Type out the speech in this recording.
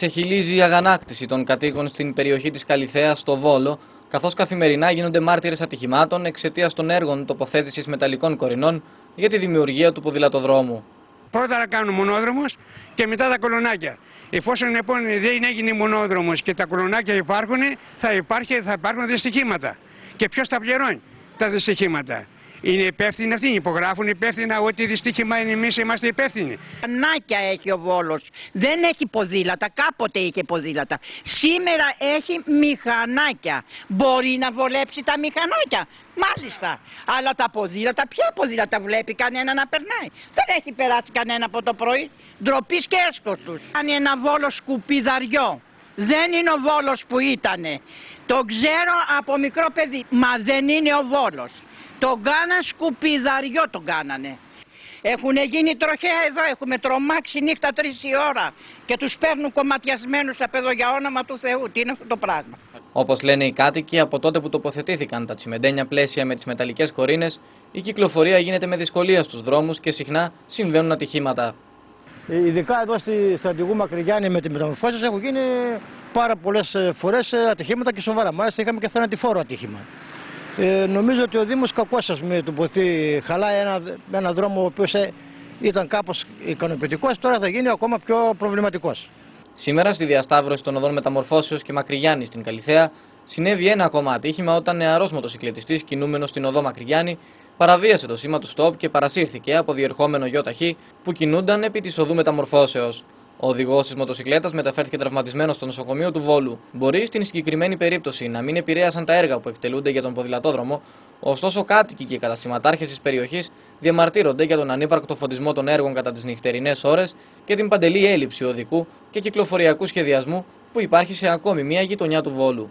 Ξεχυλίζει η αγανάκτηση των κατοίκων στην περιοχή της Καλιθέας στο Βόλο, καθώς καθημερινά γίνονται μάρτυρες ατυχημάτων εξαιτίας των έργων τοποθέτησης μεταλλικών κορινών για τη δημιουργία του ποδηλατοδρόμου. Πρώτα να κάνουν μονόδρομος και μετά τα κολονάκια. Εφόσον λοιπόν δεν έγινε μονόδρομος και τα κολονάκια υπάρχουν, θα, υπάρχει, θα υπάρχουν δυστυχήματα. Και ποιος τα πληρώνει τα δυστυχήματα; Είναι υπεύθυνοι αυτοί, υπογράφουν υπεύθυνα ότι δυστύχημα είναι εμείς είμαστε υπεύθυνοι. Μηχανάκια έχει ο Βόλος. Δεν έχει ποδήλατα. Κάποτε είχε ποδήλατα. Σήμερα έχει μηχανάκια. Μπορεί να βολέψει τα μηχανάκια. Μάλιστα. Αλλά τα ποδήλατα, ποια ποδήλατα βλέπει κανένα να περνάει. Δεν έχει περάσει κανένα από το πρωί. Ντροπή και έσχος τους. Κάνει ένα Βόλος σκουπιδαριό. Δεν είναι ο Βόλος που ήτανε. Το ξέρω από μικρό παιδί. Μα δεν είναι ο Βόλος. Τον κάναν σκουπιδαριό τον κάνανε. Έχουν γίνει τροχέα εδώ, έχουμε τρομάξει νύχτα τρεις η ώρα και τους παίρνουν κομματιασμένους απ' εδώ για όνομα του Θεού. Τι είναι αυτό το πράγμα; Όπως λένε οι κάτοικοι, από τότε που τοποθετήθηκαν τα τσιμεντένια πλαίσια με τις μεταλλικές κορίνες, η κυκλοφορία γίνεται με δυσκολία στους δρόμους και συχνά συμβαίνουν ατυχήματα. Ε, Ειδικά εδώ στη στρατηγού Μακρυγιάννη με τη μεταμορφώση έχουν γίνει πάρα πολλές φορές ατυχήματα και σοβαρά. Μάλιστα είχαμε και θανατηφόρο ατύχημα. Ε, νομίζω ότι ο Δήμος κακώς ας πούμε τοποθεί, χαλάει ένα, ένα δρόμο ο οποίος ε, ήταν κάπως ικανοποιητικός, τώρα θα γίνει ακόμα πιο προβληματικός. Σήμερα στη διασταύρωση των οδών Μεταμορφώσεως και Μακρυγιάννη στην Καλιθέα συνέβη ένα ακόμα ατύχημα όταν νεαρός μοτοσυκλετιστής κινούμενος στην οδό Μακρυγιάννη παραβίασε το σήμα του στόπ και παρασύρθηκε από διερχόμενο γιο ταχύ που κινούνταν επί της οδού Μεταμορφώσεως. Ο οδηγός της μοτοσυκλέτας μεταφέρθηκε τραυματισμένος στο νοσοκομείο του Βόλου. Μπορεί στην συγκεκριμένη περίπτωση να μην επηρέασαν τα έργα που εκτελούνται για τον ποδηλατόδρομο, ωστόσο κάτοικοι και καταστηματάρχε της περιοχής διαμαρτύρονται για τον ανύπαρκτο φωτισμό των έργων κατά τις νυχτερινές ώρες και την παντελή έλλειψη οδικού και κυκλοφοριακού σχεδιασμού που υπάρχει σε ακόμη μία γειτονιά του Βόλου.